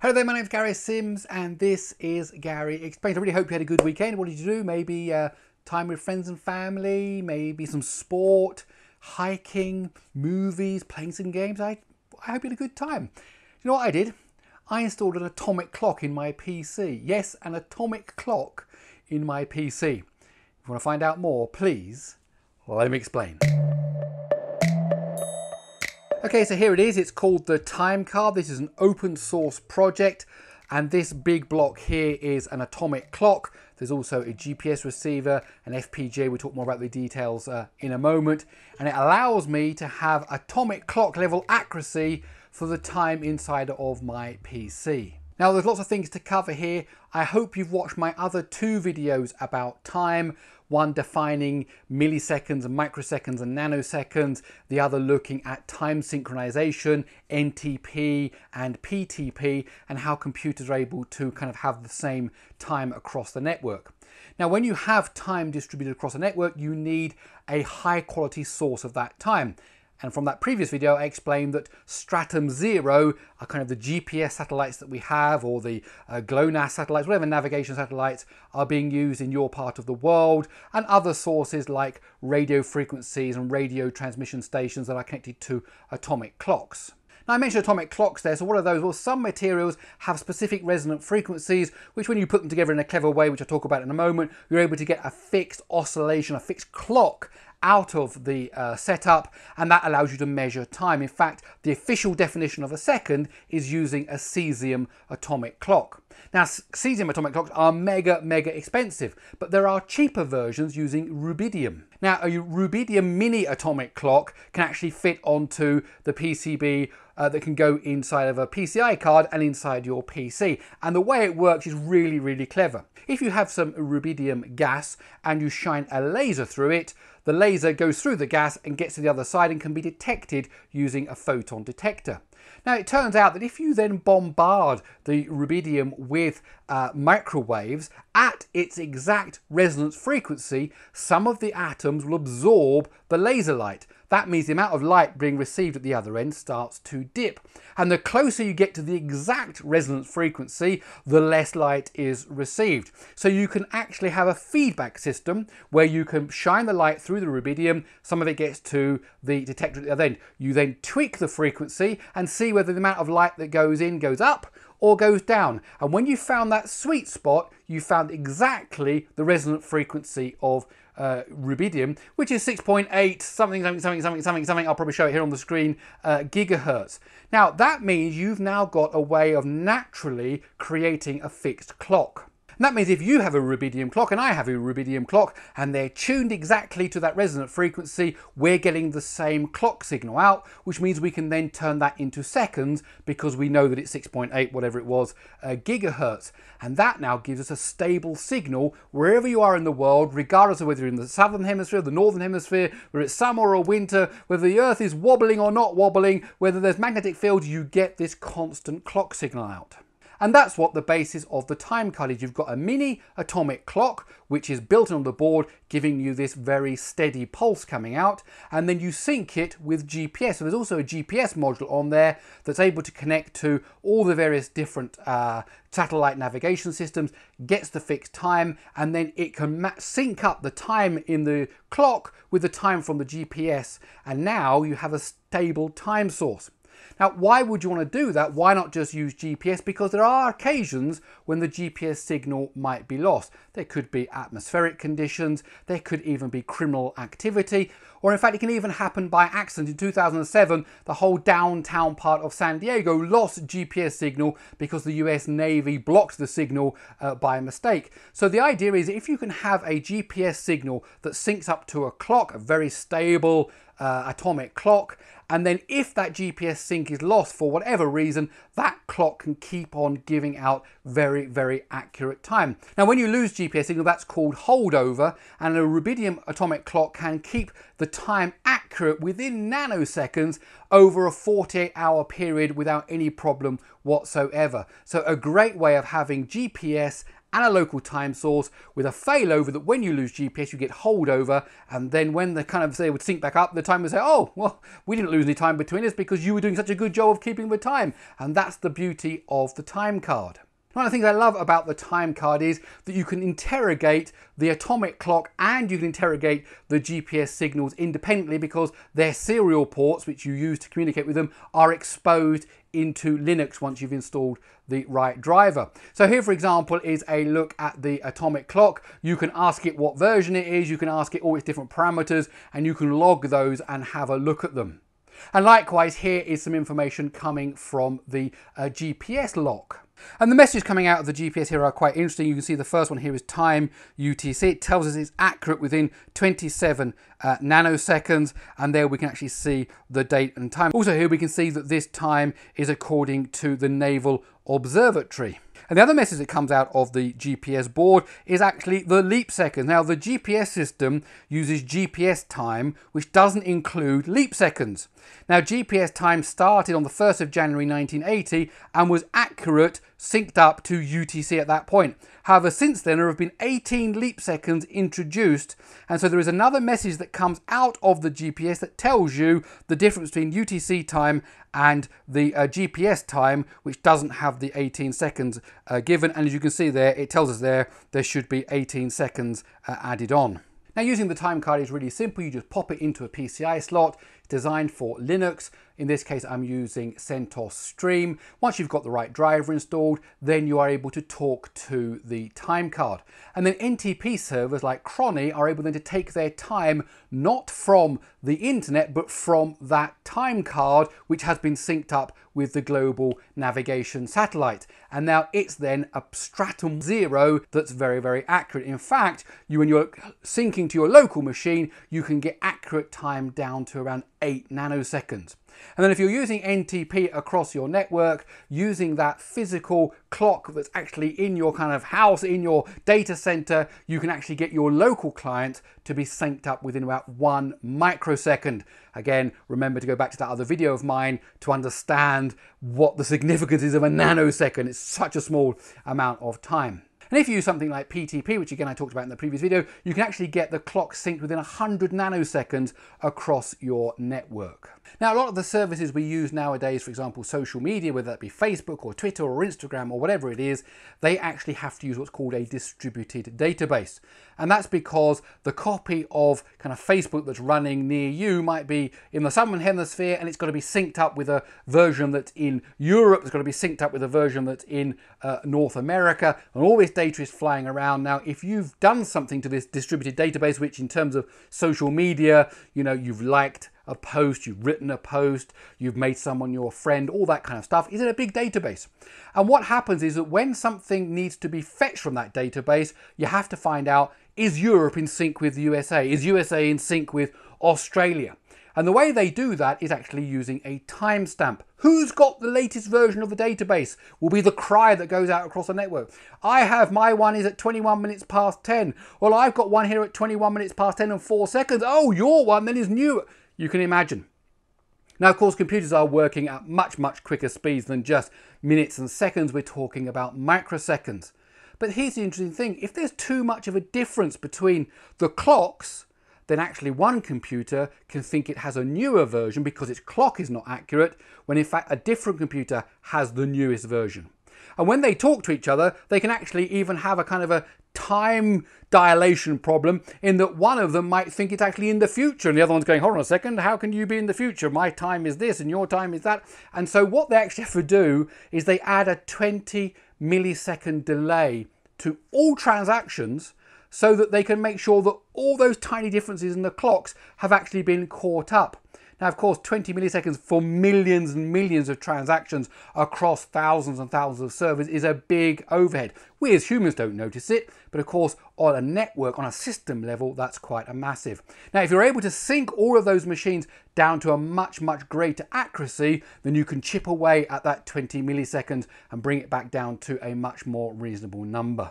Hello there, my name's Gary Sims and this is Gary Explains. I really hope you had a good weekend. What did you do? Maybe uh, time with friends and family, maybe some sport, hiking, movies, playing some games. I, I hope you had a good time. You know what I did? I installed an atomic clock in my PC. Yes, an atomic clock in my PC. If you want to find out more, please let me explain. Okay, so here it is. It's called the Time Card. This is an open source project. And this big block here is an atomic clock. There's also a GPS receiver, an FPGA. We'll talk more about the details uh, in a moment. And it allows me to have atomic clock level accuracy for the time inside of my PC. Now there's lots of things to cover here. I hope you've watched my other two videos about time, one defining milliseconds and microseconds and nanoseconds, the other looking at time synchronization, NTP and PTP, and how computers are able to kind of have the same time across the network. Now, when you have time distributed across a network, you need a high quality source of that time. And from that previous video, I explained that Stratum Zero are kind of the GPS satellites that we have, or the uh, GLONASS satellites, whatever navigation satellites are being used in your part of the world, and other sources like radio frequencies and radio transmission stations that are connected to atomic clocks. Now I mentioned atomic clocks there, so what are those? Well, some materials have specific resonant frequencies, which when you put them together in a clever way, which I'll talk about in a moment, you're able to get a fixed oscillation, a fixed clock out of the uh, setup and that allows you to measure time. In fact, the official definition of a second is using a cesium atomic clock. Now, cesium atomic clocks are mega, mega expensive, but there are cheaper versions using rubidium. Now, a rubidium mini atomic clock can actually fit onto the PCB uh, that can go inside of a PCI card and inside your PC. And the way it works is really, really clever. If you have some rubidium gas and you shine a laser through it, the laser goes through the gas and gets to the other side and can be detected using a photon detector. Now it turns out that if you then bombard the rubidium with uh, microwaves at its exact resonance frequency, some of the atoms will absorb the laser light. That means the amount of light being received at the other end starts to dip. And the closer you get to the exact resonance frequency, the less light is received. So you can actually have a feedback system where you can shine the light through the rubidium, some of it gets to the detector at the other end. You then tweak the frequency and see whether the amount of light that goes in goes up or goes down. And when you found that sweet spot, you found exactly the resonant frequency of uh, rubidium, which is 6.8 something, something, something, something, something, something. I'll probably show it here on the screen, uh, gigahertz. Now that means you've now got a way of naturally creating a fixed clock. And that means if you have a rubidium clock and I have a rubidium clock and they're tuned exactly to that resonant frequency, we're getting the same clock signal out, which means we can then turn that into seconds because we know that it's 6.8, whatever it was, uh, gigahertz. And that now gives us a stable signal wherever you are in the world, regardless of whether you're in the southern hemisphere, the northern hemisphere, whether it's summer or winter, whether the earth is wobbling or not wobbling, whether there's magnetic fields, you get this constant clock signal out. And that's what the basis of the time card is. You've got a mini atomic clock, which is built on the board, giving you this very steady pulse coming out. And then you sync it with GPS. So there's also a GPS module on there that's able to connect to all the various different uh, satellite navigation systems, gets the fixed time, and then it can sync up the time in the clock with the time from the GPS. And now you have a stable time source. Now, why would you want to do that? Why not just use GPS? Because there are occasions when the GPS signal might be lost. There could be atmospheric conditions, there could even be criminal activity, or in fact, it can even happen by accident. In 2007, the whole downtown part of San Diego lost GPS signal because the US Navy blocked the signal uh, by mistake. So the idea is if you can have a GPS signal that syncs up to a clock, a very stable uh, atomic clock, and then if that GPS sync is lost for whatever reason, that clock can keep on giving out very, very accurate time. Now, when you lose GPS signal, that's called holdover, and a rubidium atomic clock can keep the time accurate within nanoseconds over a 48 hour period without any problem whatsoever. So a great way of having GPS and a local time source with a failover that when you lose GPS, you get holdover. And then when the kind of they would sync back up, the time would say, oh, well, we didn't lose any time between us because you were doing such a good job of keeping the time. And that's the beauty of the time card. One of the things I love about the time card is that you can interrogate the atomic clock and you can interrogate the GPS signals independently because their serial ports, which you use to communicate with them, are exposed into Linux once you've installed the right driver. So here, for example, is a look at the atomic clock. You can ask it what version it is, you can ask it all its different parameters, and you can log those and have a look at them. And likewise, here is some information coming from the uh, GPS lock. And the messages coming out of the GPS here are quite interesting. You can see the first one here is time UTC. It tells us it's accurate within 27 uh, nanoseconds. And there we can actually see the date and time. Also here we can see that this time is according to the Naval Observatory. And the other message that comes out of the GPS board is actually the leap seconds. Now, the GPS system uses GPS time, which doesn't include leap seconds. Now, GPS time started on the 1st of January 1980 and was accurate, synced up to UTC at that point. However, since then, there have been 18 leap seconds introduced, and so there is another message that comes out of the GPS that tells you the difference between UTC time and the uh, GPS time, which doesn't have the 18 seconds uh, given. And as you can see there, it tells us there there should be 18 seconds uh, added on. Now using the time card is really simple. You just pop it into a PCI slot. Designed for Linux. In this case, I'm using CentOS Stream. Once you've got the right driver installed, then you are able to talk to the time card. And then NTP servers like Chrony are able then to take their time not from the internet, but from that time card, which has been synced up with the global navigation satellite. And now it's then a stratum zero that's very, very accurate. In fact, you when you're syncing to your local machine, you can get accurate time down to around eight nanoseconds. And then if you're using NTP across your network, using that physical clock that's actually in your kind of house, in your data center, you can actually get your local client to be synced up within about one microsecond. Again, remember to go back to that other video of mine to understand what the significance is of a nanosecond. It's such a small amount of time. And if you use something like PTP, which again I talked about in the previous video, you can actually get the clock synced within 100 nanoseconds across your network. Now, a lot of the services we use nowadays, for example, social media, whether that be Facebook or Twitter or Instagram or whatever it is, they actually have to use what's called a distributed database. And that's because the copy of kind of Facebook that's running near you might be in the Southern Hemisphere and it's got to be synced up with a version that's in Europe, it's got to be synced up with a version that's in uh, North America, and all this data is flying around. Now, if you've done something to this distributed database, which in terms of social media, you know, you've liked a post, you've written a post, you've made someone your friend, all that kind of stuff is in a big database. And what happens is that when something needs to be fetched from that database, you have to find out is Europe in sync with the USA? Is USA in sync with Australia? And the way they do that is actually using a timestamp. Who's got the latest version of the database will be the cry that goes out across the network. I have my one is at 21 minutes past 10. Well, I've got one here at 21 minutes past 10 and 4 seconds. Oh, your one then is new you can imagine. Now, of course, computers are working at much, much quicker speeds than just minutes and seconds. We're talking about microseconds. But here's the interesting thing. If there's too much of a difference between the clocks, then actually one computer can think it has a newer version because its clock is not accurate, when in fact a different computer has the newest version. And when they talk to each other, they can actually even have a kind of a time dilation problem in that one of them might think it's actually in the future and the other one's going, hold on a second, how can you be in the future? My time is this and your time is that. And so what they actually have to do is they add a 20 millisecond delay to all transactions so that they can make sure that all those tiny differences in the clocks have actually been caught up. Now, of course, 20 milliseconds for millions and millions of transactions across thousands and thousands of servers is a big overhead. We as humans don't notice it, but of course, on a network, on a system level, that's quite a massive. Now, if you're able to sync all of those machines down to a much, much greater accuracy, then you can chip away at that 20 milliseconds and bring it back down to a much more reasonable number.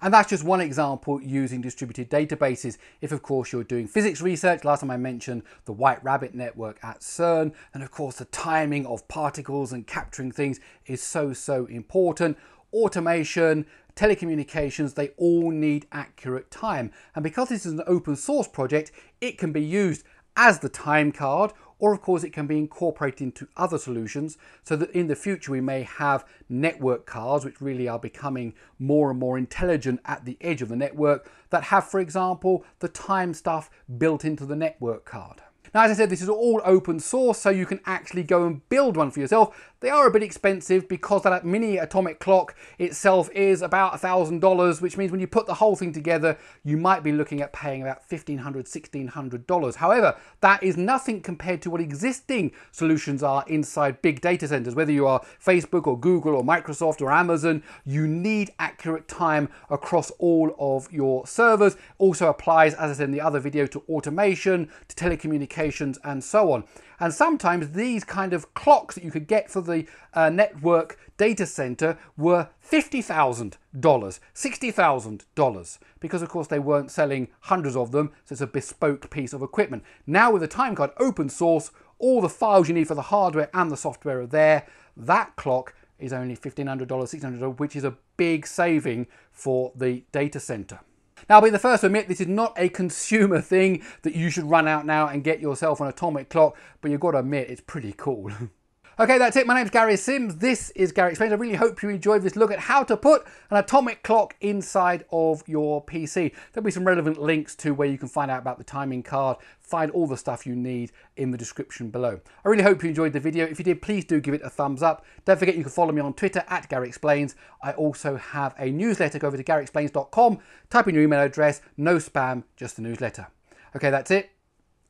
And that's just one example using distributed databases. If of course you're doing physics research, last time I mentioned the White Rabbit network at CERN, and of course the timing of particles and capturing things is so, so important. automation, telecommunications, they all need accurate time. And because this is an open source project, it can be used as the time card or of course it can be incorporated into other solutions so that in the future we may have network cards which really are becoming more and more intelligent at the edge of the network that have for example the time stuff built into the network card. Now, as I said, this is all open source, so you can actually go and build one for yourself. They are a bit expensive because that mini atomic clock itself is about $1,000, which means when you put the whole thing together, you might be looking at paying about $1,500, $1,600. However, that is nothing compared to what existing solutions are inside big data centers. Whether you are Facebook or Google or Microsoft or Amazon, you need accurate time across all of your servers. Also applies, as I said in the other video, to automation, to telecommunications, and so on. And sometimes these kind of clocks that you could get for the uh, network data center were $50,000, $60,000, because of course they weren't selling hundreds of them, so it's a bespoke piece of equipment. Now with the time card open source, all the files you need for the hardware and the software are there. That clock is only $1,500, $600, which is a big saving for the data center. Now, I'll be the first to admit this is not a consumer thing that you should run out now and get yourself an atomic clock, but you've got to admit it's pretty cool. Okay, that's it. My name's Gary Sims. This is Gary Explains. I really hope you enjoyed this look at how to put an atomic clock inside of your PC. There'll be some relevant links to where you can find out about the timing card, find all the stuff you need in the description below. I really hope you enjoyed the video. If you did, please do give it a thumbs up. Don't forget you can follow me on Twitter at Gary Explains. I also have a newsletter. Go over to garyexplains.com, type in your email address, no spam, just the newsletter. Okay, that's it.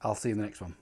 I'll see you in the next one.